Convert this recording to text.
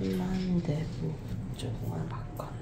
신라대부 조동원 박건